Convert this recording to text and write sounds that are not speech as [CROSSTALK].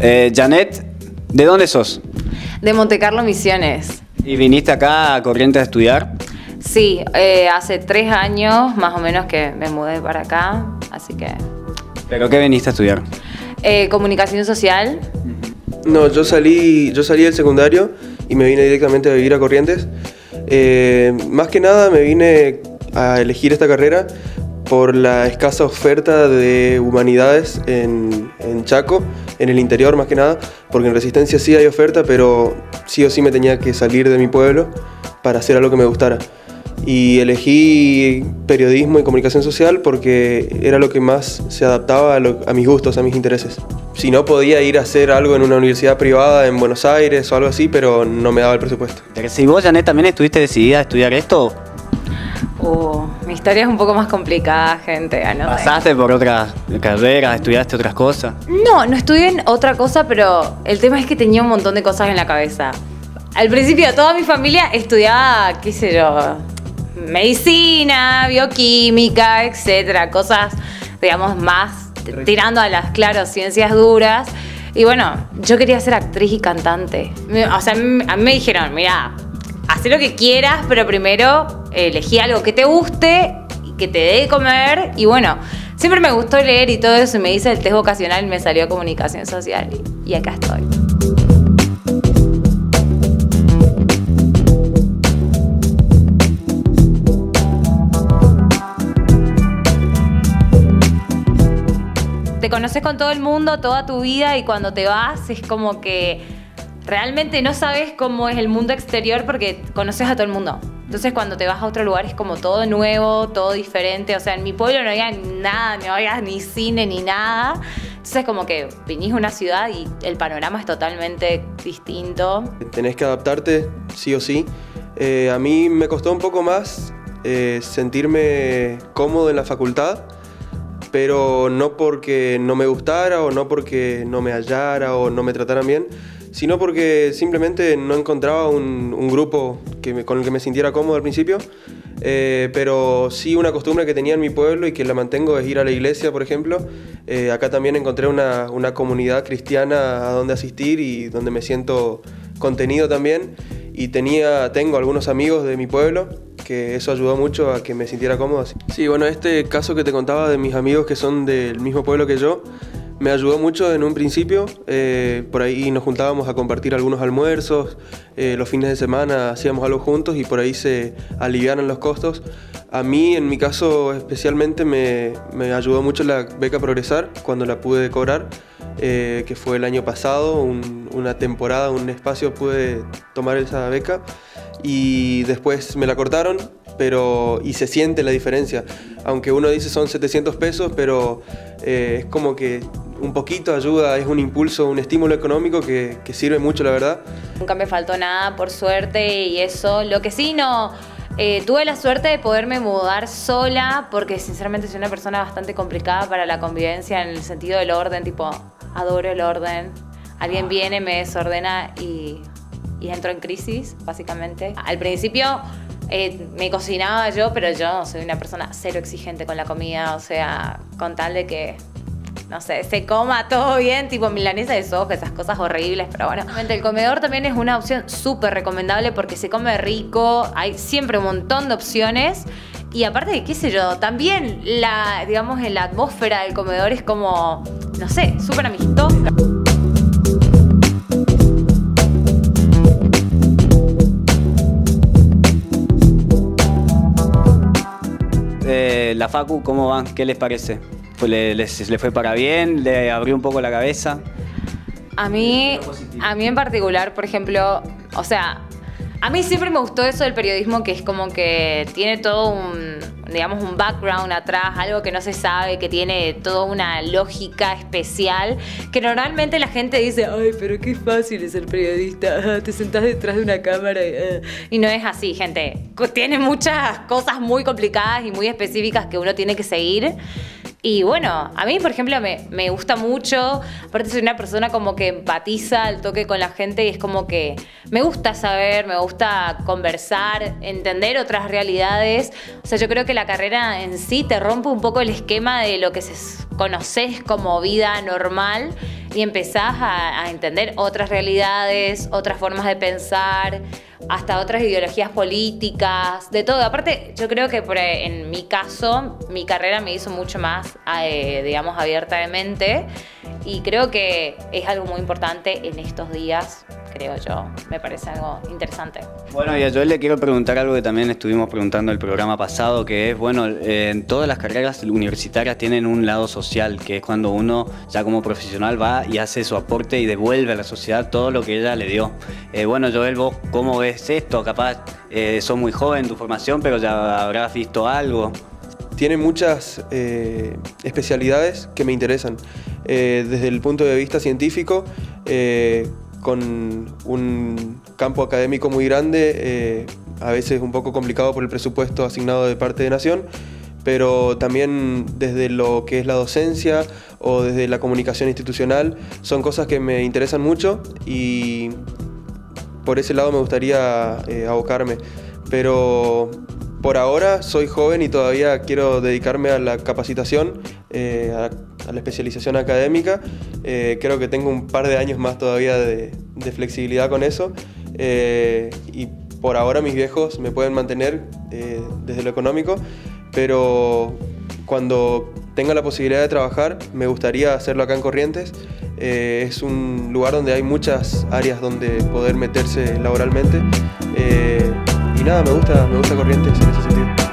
Eh, Janet, ¿de dónde sos? De Montecarlo Misiones. ¿Y viniste acá a Corrientes a estudiar? Sí, eh, hace tres años más o menos que me mudé para acá, así que... ¿Pero qué viniste a estudiar? Eh, comunicación social. No, yo salí, yo salí del secundario y me vine directamente a vivir a Corrientes. Eh, más que nada me vine a elegir esta carrera por la escasa oferta de humanidades en, en Chaco, en el interior más que nada, porque en Resistencia sí hay oferta, pero sí o sí me tenía que salir de mi pueblo para hacer algo que me gustara. Y elegí periodismo y comunicación social porque era lo que más se adaptaba a, lo- a mis gustos, a mis intereses. Si no, podía ir a hacer algo en una universidad privada en Buenos Aires o algo así, pero no me daba el presupuesto. Si vos, Janet, también estuviste decidida a estudiar esto, Uh, mi historia es un poco más complicada, gente. ah, sé. pasaste por otras carreras, estudiaste otras cosas. No, no estudié en otra cosa, pero el tema es que tenía un montón de cosas en la cabeza. Al principio toda mi familia estudiaba, qué sé yo, medicina, bioquímica, etcétera, cosas, digamos, más tirando a las, claro, ciencias duras. Y bueno, yo quería ser actriz y cantante. O sea, a mí me dijeron, mira, haz lo que quieras, pero primero elegí algo que te guste y que te dé de comer. Y bueno, siempre me gustó leer y todo eso. Y me hice el test vocacional y me salió comunicación social. Y acá estoy. Te conoces con todo el mundo toda tu vida y cuando te vas es como que realmente no sabes cómo es el mundo exterior porque conoces a todo el mundo. Entonces cuando te vas a otro lugar es como todo nuevo, todo diferente. O sea, en mi pueblo no había nada, no había ni cine ni nada. Entonces como que vinís a una ciudad y el panorama es totalmente distinto. Tenés que adaptarte, sí o sí. Eh, a mí me costó un poco más eh, sentirme cómodo en la facultad, pero no porque no me gustara o no porque no me hallara o no me trataran bien, sino porque simplemente no encontraba un, grupo con el que me sintiera cómodo al principio. Eh, pero sí una costumbre que tenía en mi pueblo y que la mantengo es ir a la iglesia, por ejemplo. Eh, acá también encontré una, una comunidad cristiana a donde asistir y donde me siento contenido también. Y tenía, tengo algunos amigos de mi pueblo que eso ayudó mucho a que me sintiera cómodo. Sí, bueno, este caso que te contaba de mis amigos que son del mismo pueblo que yo, me ayudó mucho en un principio. eh, por ahí nos juntábamos a compartir algunos almuerzos. eh, los fines de semana hacíamos algo juntos y por ahí se alivianan los costos. A mí, en mi caso especialmente, me, me ayudó mucho la beca Progresar cuando la pude cobrar, eh, que fue el año pasado, un- una temporada, un espacio pude tomar esa beca y después me la cortaron, pero y se siente la diferencia. Aunque uno dice son 700 pesos, pero eh, es como que un poquito ayuda, es un impulso, un estímulo económico que, que sirve mucho, la verdad. Nunca me faltó nada, por suerte, y eso. Lo que sí, no. eh, tuve la suerte de poderme mudar sola, porque sinceramente soy una persona bastante complicada para la convivencia en el sentido del orden, tipo, adoro el orden. Alguien viene, me desordena y, y entro en crisis, básicamente. Al principio eh, me cocinaba yo, pero yo soy una persona cero exigente con la comida, o sea, con tal de que no sé, se coma todo bien, tipo milanesa de soja, esas cosas horribles, pero bueno. El comedor también es una opción súper recomendable porque se come rico, hay siempre un montón de opciones. Y aparte, qué sé yo, también la, digamos, la atmósfera del comedor es como, no sé, súper amistosa. La Facu, ¿cómo van? ¿Qué les parece? Pues le, les- ¿Le fue para bien? ¿Le abrió un poco la cabeza? A mí, a mí en particular, por ejemplo, o sea, a mí siempre me gustó eso del periodismo, que es como que tiene todo un, digamos, un background atrás, algo que no se sabe, que tiene toda una lógica especial, que normalmente la gente dice, ay, pero qué fácil es ser periodista, [LAUGHS] te sentás detrás de una cámara y, eh". no es así, gente. Tiene muchas cosas muy complicadas y muy específicas que uno tiene que seguir Y bueno, a mí, por ejemplo, me, me, gusta mucho. Aparte, soy una persona como que empatiza al toque con la gente y es como que me gusta saber, me gusta conversar, entender otras realidades. O sea, yo creo que la carrera en sí te rompe un poco el esquema de lo que se conoces como vida normal y empezás a, entender otras realidades, otras formas de pensar hasta otras ideologías políticas, de todo. Aparte, yo creo que en mi caso, mi carrera me hizo mucho más, eh, digamos, abierta de mente y creo que es algo muy importante en estos días creo yo. Me parece algo interesante. Bueno, y a Joel le quiero preguntar algo que también estuvimos preguntando el programa pasado, que es, bueno, eh, en todas las carreras universitarias tienen un lado social, que es cuando uno ya como profesional va y hace su aporte y devuelve a la sociedad todo lo que ella le dio. Eh, bueno, Joel, vos cómo ves esto? Capaz eh, sos muy joven tu formación, pero ya habrás visto algo. Tiene muchas especialidades que me interesan. desde el punto de vista científico, con un campo académico muy grande, eh, a veces un poco complicado por el presupuesto asignado de parte de Nación, pero también desde lo que es la docencia o desde la comunicación institucional, son cosas que me interesan mucho y por ese lado me gustaría eh, abocarme. Pero por ahora soy joven y todavía quiero dedicarme a la capacitación, eh, la especialización académica. Eh, creo que tengo un par de años más todavía de, flexibilidad con eso. Eh, y por ahora mis viejos me pueden mantener desde lo económico, pero cuando tenga la posibilidad de trabajar, me gustaría hacerlo acá en Corrientes. es un lugar donde hay muchas áreas donde poder meterse laboralmente y nada, me gusta, me gusta Corrientes en ese sentido.